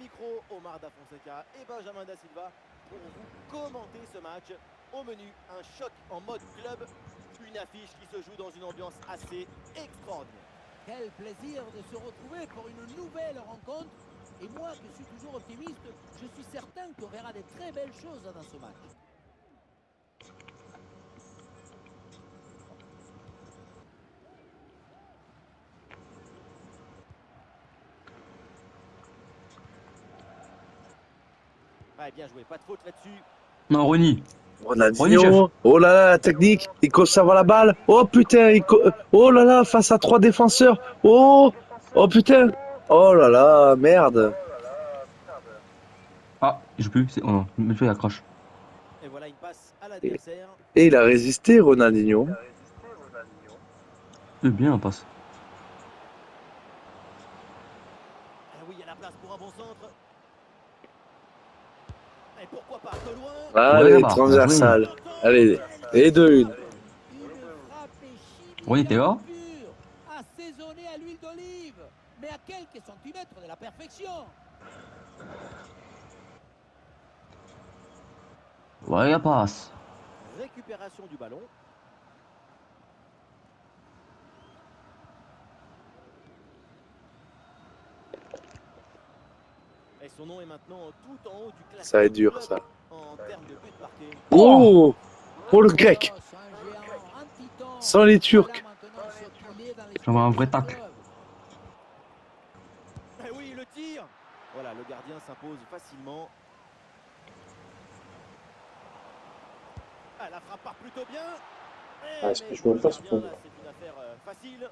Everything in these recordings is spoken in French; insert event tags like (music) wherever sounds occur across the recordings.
micro, Omar Da Fonseca et Benjamin Da Silva pour vous commenter ce match. Au menu, un choc en mode club, une affiche qui se joue dans une ambiance assez extraordinaire. Quel plaisir de se retrouver pour une nouvelle rencontre. Et moi qui suis toujours optimiste, je suis certain qu'on verra des très belles choses dans ce match. Ouais, bien joué, pas de faute là-dessus. Non, Ronny. Ronaldinho. Oh là là, la technique. Il conserve la balle. Oh putain. Il co- Oh là là, face à trois défenseurs. Oh. Oh putain. Oh là là, merde. Ah, je peux. c'est- Oh non, mais il accroche. Et voilà une passe à l'adversaire. Et il a résisté, Ronaldinho. C'est bien, la passe. Ah oui, il y a la place pour un bon centre. Et pourquoi pas de loin Allez, là-bas. transversal. Allez, et deux, une. Oui, pure, assaisonnée à l'huile d'olive, mais à quelques centimètres de la perfection. Ouais, la passe. Récupération du ballon. Et son nom est maintenant tout en haut du classement. Ça va être dur, ça. En termes de buts marqués. Oh. Oh le grec. Sans les Turcs. Ce J'envoie un vrai tacle. Eh oui, le tir Voilà, le gardien s'impose facilement. Ah, la frappe part plutôt bien. Eh, Ah, mais que je pas le ce gardien, point. là, C'est une affaire euh, facile.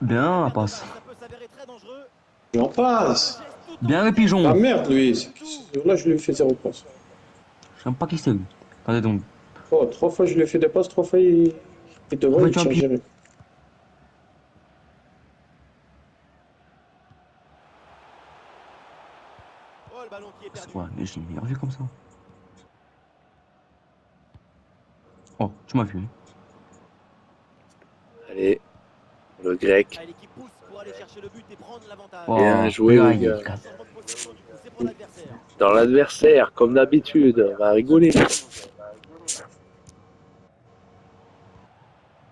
Bien, la passe. Ça peut s'avérer très dangereux. J'en passe. Bien, le pigeon. Ah merde, lui. Là, je lui ai fait zéro passe. Je sais pas qui c'est, lui. Attendez donc. Oh, trois fois, je lui ai fait des passes, trois fois, il, il devrait. Oh, qui est C'est quoi Mais j'ai meilleure vue comme ça. Oh, tu m'as vu. Allez, le grec. Pousse pour aller chercher le but et prendre l'avantage. Bien joué, les gars. Dans l'adversaire, comme d'habitude. On va rigoler.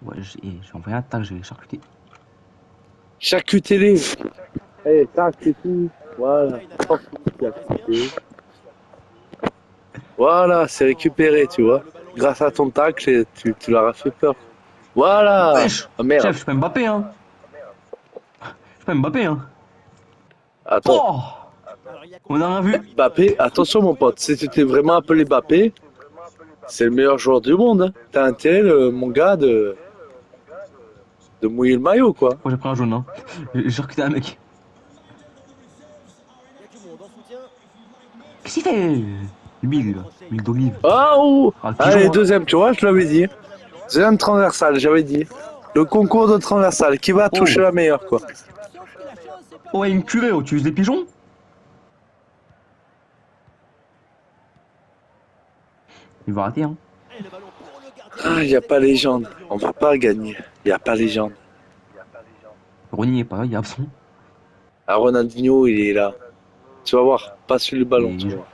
Ouais, j'ai j'ai envoyé un tac, j'ai charcuté. Charcutez-les. Allez, tac, c'est tout. Voilà. Voilà, c'est récupéré, tu vois. Grâce à ton tacle, tu, tu leur as fait peur. Voilà. Wesh Ah merde. Chef, je pas Mbappé, hein. Pas Mbappé, hein. Attends. Oh On a rien vu. Mbappé, attention mon pote, si tu t'es vraiment appelé Mbappé, c'est le meilleur joueur du monde. hein. T'as intérêt, le- mon gars, de, de mouiller le maillot, quoi. Moi, j'ai pris un jaune, hein. J'ai charcuté un mec. Qu'est-ce qu'il fait L'huile, d'olive. Oh Ah, Allez, hein. deuxième, tu vois, je l'avais dit. Deuxième transversal, j'avais dit. Le concours de transversal, qui va toucher Oh. la meilleure, quoi. Oh, une curée, oh, tu uses des pigeons Il va rater, hein. Ah, il n'y a pas légende. On va pas gagner. Il n'y a pas légende. Ronny est pas là, il est absent. Ah, Ronaldinho, il est là. Tu vas voir, pas sur le ballon, tu vois.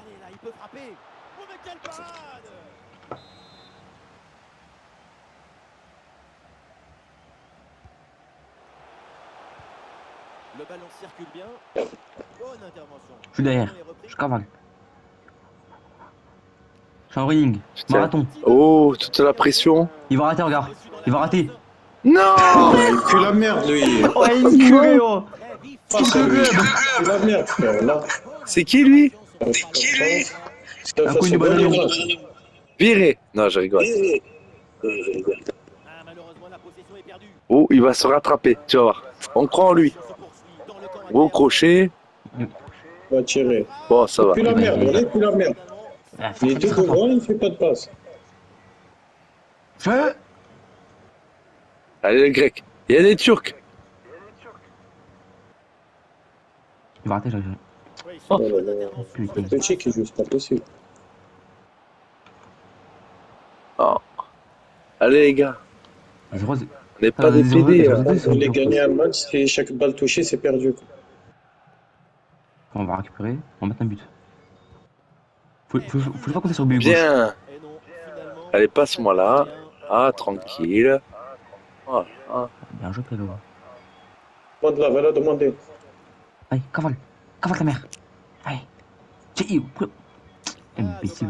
Allez, là, il peut frapper. Oh, mais quelle parade Le ballon circule bien. Bonne intervention. Je suis derrière. Ballon. Je cavale. Je suis en running. Putain. Marathon. Oh, toute la pression. Il va rater, regarde. Il va rater. Non Oh, il pue la merde, lui. Oh, une curée, oh. Ah, c'est. Il la merde, frère. Là. C'est qui, lui C'est qui, lui Un coup, une bonne Viré. Non, je rigole. Ah, est perdue. Oh, il va se rattraper, tu vas voir. On croit en lui. Adverse. crochet. Va tirer. Bon, ça va. Pue la merde, il pue la merde. Ah, Il était devant, il fait pas de passe. Je... Allez, le grec. Il y a des Turcs. Il va rater, j'ai... Oh. Putain. Le petit qui joue, c'est pas possible. Allez, les gars. On n'est pas Ah, des PD. désolé. hein. Vous voulez gagner un match, c'est chaque balle touchée, c'est perdu. quoi. On va récupérer, on va mettre un but. Faut, faut, faut, faut pas compter sur le but. Bien. Allez, passe-moi là. Ah, tranquille. Voilà. Ah. Bien joué, Pedro. Demande là, va la demander. Allez, cavale. Cavale ta mère. Allez. Tiens, Ah, Imbécile.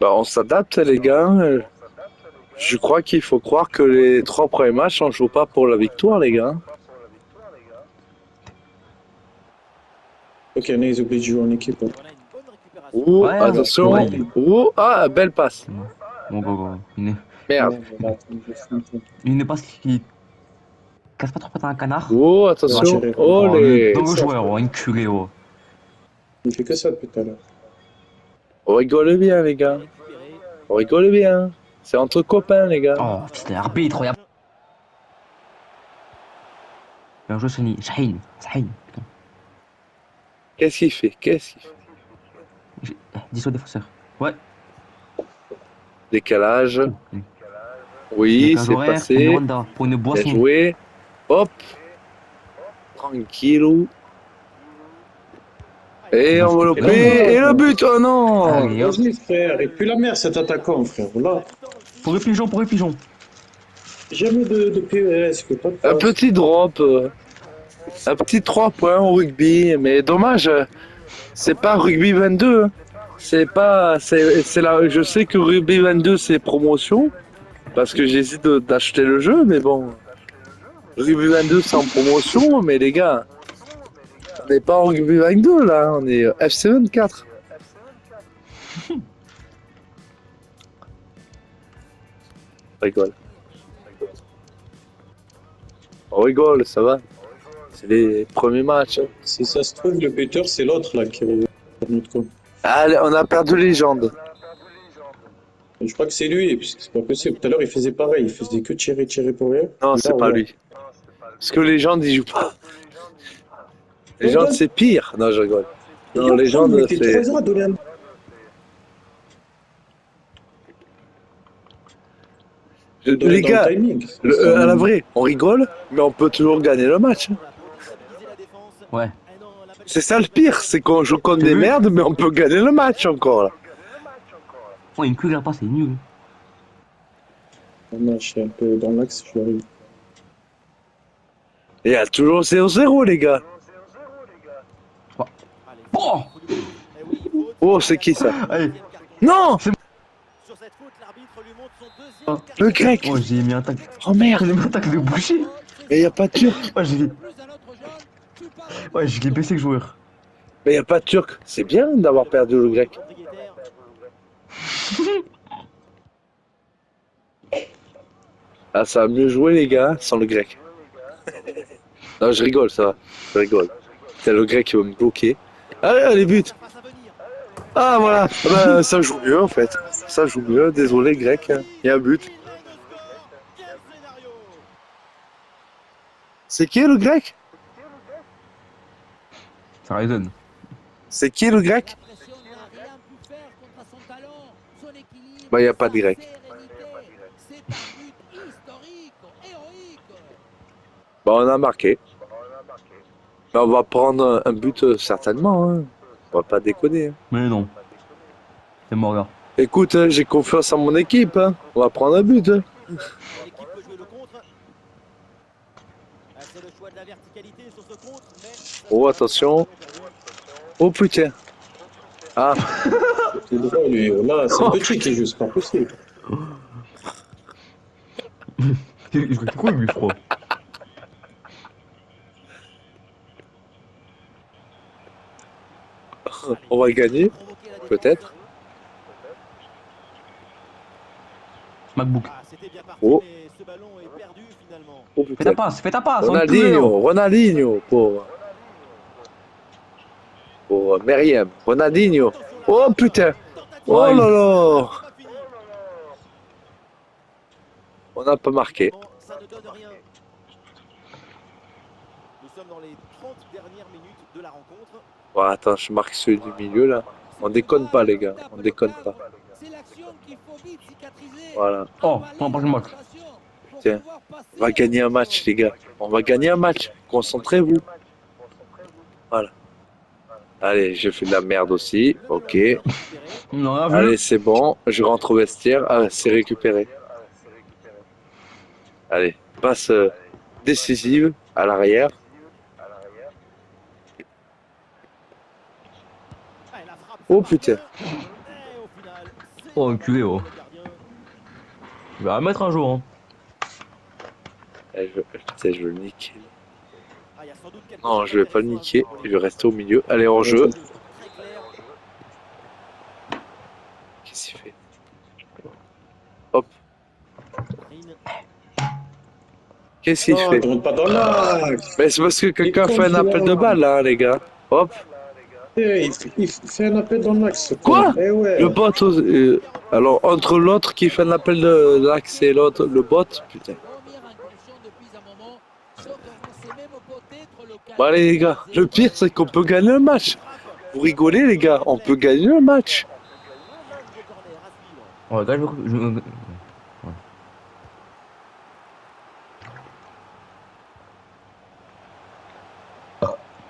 Bah, on s'adapte, les gars. Je crois qu'il faut croire que les trois premiers matchs, on joue pas pour la victoire, les gars. Ok, on ils oublient de jouer en équipe. hein. Ouh, Ouais, attention. ouais. Ouh, ah, belle passe. Bon, go, go. Il n'est, Merde. Filmer. il n'est pas ce qui. Casse pas trop pas un canard. Oh, attention. Oh, Oh, les. le joueur, oh, enculé, oh. Il fait que ça depuis tout à l'heure. On rigole bien, les gars. On rigole bien. C'est entre copains, les gars. Oh, putain, arbitre, regarde. Bien joué, Sonny. Shaheen. Shaheen. Putain. Qu'est-ce qu'il fait? Qu'est-ce qu'il fait? J'ai- Dis au défenseur. Ouais. Décalage. Mm. Oui, c'est passé. Pour une Bien boisson. joué. Hop. Tranquille. Et enveloppé. Et le but, oh non. Vas-y, frère, et puis la merde, cet attaquant, frère. Voilà. Pour les pigeons, pour les pigeons. Jamais de, de PES, que pas de Un petit drop. Un petit 3 points au rugby. Mais dommage, c'est pas rugby 22. hein. C'est pas. Je sais que rugby 22 c'est promotion. Parce que j'hésite d'acheter le jeu, mais bon. Rugby 22 c'est en promotion, mais les gars. On n'est pas en rugby 22 là, on est euh, FC 24. On rigole. On rigole, ça va. C'est les premiers matchs. hein. Si ça se trouve, le buteur, c'est l'autre, là, qui sur notre camp. Allez, on a perdu légende. Je crois que c'est lui, parce que c'est pas possible. Tout à l'heure, il faisait pareil, il faisait que tirer, tirer pour rien. Non, c'est pas lui. Parce que légende, il joue pas. Légende, c'est pire. Non, je rigole. Non, légende, c'est. Les gars, le à la vraie, on rigole, mais on peut toujours gagner le match. hein. Stabiliser la défense. Ouais. C'est ça le pire, c'est qu'on joue contre des merdes, mais on peut gagner le match encore là. Oh, une queue, pas, c'est nul. Non, je suis un peu dans l'axe, je. Et il y a toujours 0-0, les gars. Oh. Oh, c'est qui ça Allez. Non Sur cette faute, l'arbitre lui montre son deuxième Oh. carton. Le grec Oh, j'ai mis un tac. Oh merde J'ai mis un tac de boucher. Mais il n'y a pas de turc Ouais, j'ai Plus un autre jaune, tu pars ouais, je l'ai baissé le joueur. Mais il n'y a pas de turc C'est bien d'avoir perdu le grec. (laughs) Ah, ça a mieux joué, les gars, sans le grec. (laughs) non, je rigole, ça va. Je rigole. C'est le grec qui va me bloquer. Allez, allez, but La passe à venir. Ah, voilà Ah bah, Ça joue mieux, en fait. Ça joue mieux. Désolé, grec. Il y a un but. C'est qui, le grec? Ça résonne. C'est qui, le grec Bah, y a pas de grec. sérénité. C'est un but historique, héroïque. Bah, on a marqué. Bah, on va prendre un but, euh, certainement. Hein. On va pas déconner. hein. Mais non. C'est mort, là. Écoute, hein, j'ai confiance en mon équipe. hein. On va prendre un but. hein. L'équipe peut jouer le contre. Ah, C'est le choix de la verticalité sur ce contre, mais... Oh, attention. Oh, putain. Ah, (laughs) C'est droit, lui. Là, c'est un petit qui joue, c'est pas possible. Crois qu'il croit, lui, crois. on va gagner. Peut-être. MacBook. Ah, c'était bien parti, Oh. mais ce ballon est perdu finalement. Oh, Fais ta passe, fais ta passe. Ronaldinho. Ronaldinho pour euh, Meriem. Ronaldinho. Oh putain. Oh là là. On n'a pas marqué. Bon, ça ne donne rien. Nous sommes dans les 30 dernières minutes de la rencontre. Bon, attends, je marque celui du milieu là. On déconne pas les gars, on déconne pas. C'est l'action qu'il faut vite cicatriser. Oh, on du match. Tiens, On va gagner un match, les gars. On va gagner un match. Concentrez-vous. Voilà. Allez, j'ai fait de la merde aussi. Ok. Non. Allez, c'est bon. Je rentre au vestiaire. Ah, c'est récupéré. Allez, passe euh, décisive à l'arrière. Oh, putain. Oh, enculé, oh. Je vais la mettre un jour. Hein. Eh, je, putain, je veux le niquer. Non, je vais pas le niquer. Je vais rester au milieu. Allez, en jeu. Qu'est-ce qu'il fait? Qu'est-ce qu'il fait? pas dans. Mais c'est parce que quelqu'un fait un appel de balle, là, les gars. Hop. Eh, Il, fait un appel dans l'axe. Quoi? Eh ouais. Le bot. euh, alors, entre l'autre qui fait un appel de l'axe et l'autre, le bot, putain. Première incursion depuis un moment, sauf qu'on sait même le Bon, allez, les gars. Le pire, c'est qu'on peut gagner un match. Vous rigolez, les gars. On peut gagner un match. Ouais, je me- je me-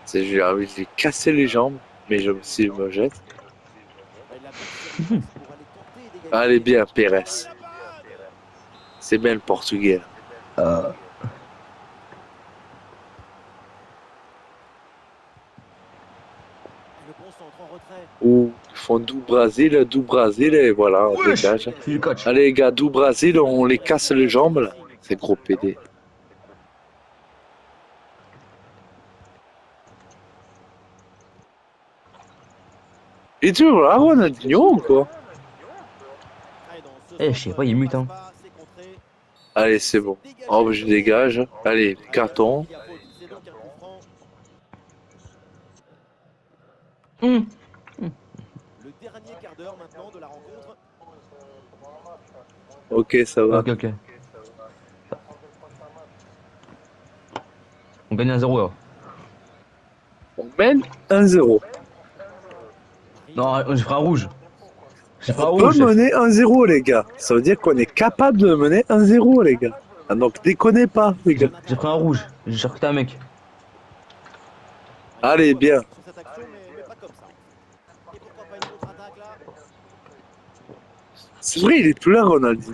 C'est j'ai envie de lui casser les jambes, mais je, si je me jette. Allez bien, Pérez. C'est bien le portugais. Euh, doux Brésil, doux Brésil, et voilà, on Wesh. dégage. le coach. Allez les gars, doux Brésil, on les casse les jambes là. C'est gros PD. Et tu vois, Ronaldinho ou quoi? Eh, je sais pas, il mute, hein. Allez, c'est bon. Oh, je dégage. Allez, carton. Hum. Le dernier quart d'heure maintenant de la rencontre. Ok, ça va. Ok, ok. On gagne un 0 là. On mène 1-0. Non, je ferai un rouge. Je ferai un On peut rouge. chef. mener 1-0, les gars. Ça veut dire qu'on est capable de mener 1-0, les gars. Ah, donc déconnez pas, les gars. J'ai pris un rouge. J'ai recruté un mec. Allez, bien. Sur cette action, mais, mais pas comme ça. Et pourquoi pas une autre attaque là C'est vrai, il est plus là, Ronaldinho.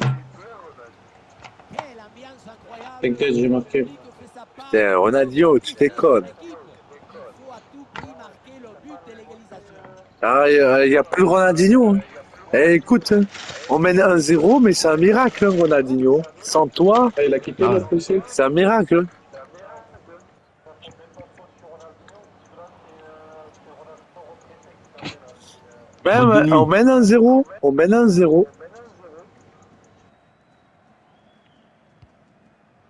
T'inquiète, j'ai marqué. Putain, Ronaldinho, tu déconnes. Il faut à tout prix marquer le but de l'égalisation. Ah, il n'y a, plus Ronaldinho. hein. Eh, écoute, on mène 1-0, mais c'est un miracle, hein, Ronaldinho. Sans toi, Ah, il a quitté Ah. c'est un miracle. Même, on mène 1-0. On mène 1-0.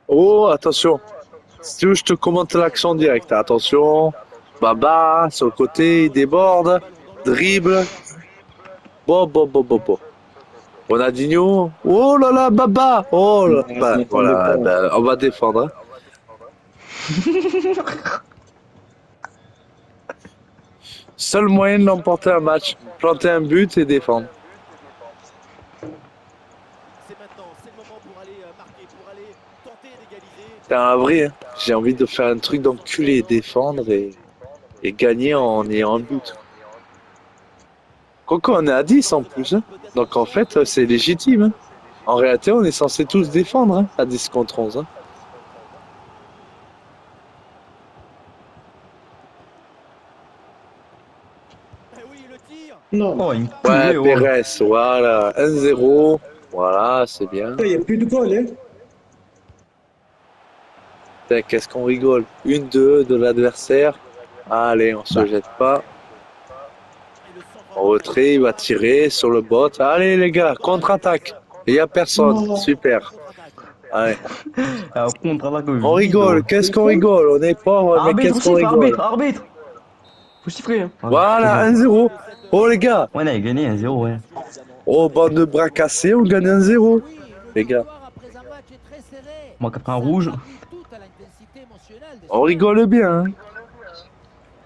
Oh, attention. Si tu veux, je te commente l'action directe. Attention. Baba, sur le côté, il déborde. Dribble. Bon, bon, bon, bon, bon. Ronaldinho. Oh là là, Baba. Oh là. Bah, voilà, bah, on va défendre. hein. (laughs) Seul moyen de l'emporter un match, planter un but et défendre. C'est maintenant, c'est le moment pour aller euh, marquer, pour aller tenter d'égaliser. C'est un vrai, hein. j'ai envie de faire un truc d'enculé, défendre et, et gagner en ayant un but. Quoique on est à 10 en plus, hein. donc en fait c'est légitime. hein. En réalité on est censé tous défendre hein, à 10 contre 11. hein. Eh le Non. Oh, me Ouais, oh. Pérez, voilà, 1-0, voilà, c'est bien. Il n'y a plus de goal, hein. Qu'est-ce qu'on rigole Une, deux de l'adversaire. Allez, on se Bah. jette pas. En retrait, il va tirer sur le bot. Allez les gars, contre-attaque. Il n'y a personne. Non. Super. Allez. (laughs) Alors, contre-attaque On rigole. Qu'est-ce qu'on rigole On est pauvre, mais Arbitre, qu'est-ce qu'on rigole arbitre, arbitre. Faut siffler. hein. Voilà, 1-0. Oh les gars. Ouais, on a gagné un 0, ouais. Oh, bande de bras cassés, on gagne 1-0. Oui, une Les gars. un. Moi qui un rouge. On rigole bien. Hein.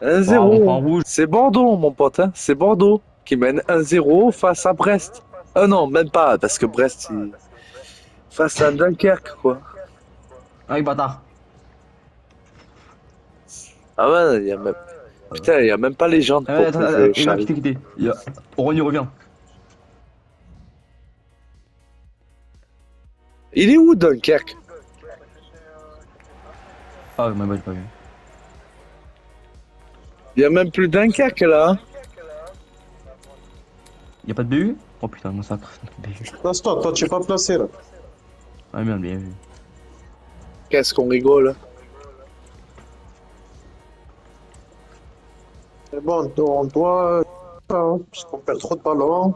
Bon, on prend 1-0. rouge. C'est Bordeaux, mon pote. Hein. C'est Bordeaux qui mène 1-0 face à Brest. Ah non, même pas, parce que Brest, il... face à Dunkerque, quoi. Ah, bâtard. Ah ouais, y a même... Putain, y a même pas les gens Ah, attends, attends, il quitter, quitter. Il y a... Ronny revient. Il est où Dunkerque? Ah, ma balle, pas vu. Y a même plus Dunkerque là. hein. Y'a pas de BU Oh putain, non, ça BU. Place-toi, toi, tu es pas placé là. Ah merde, bien vu. Qu'est-ce qu'on rigole. C'est bon, on doit. hein, Parce qu'on perd trop de ballons.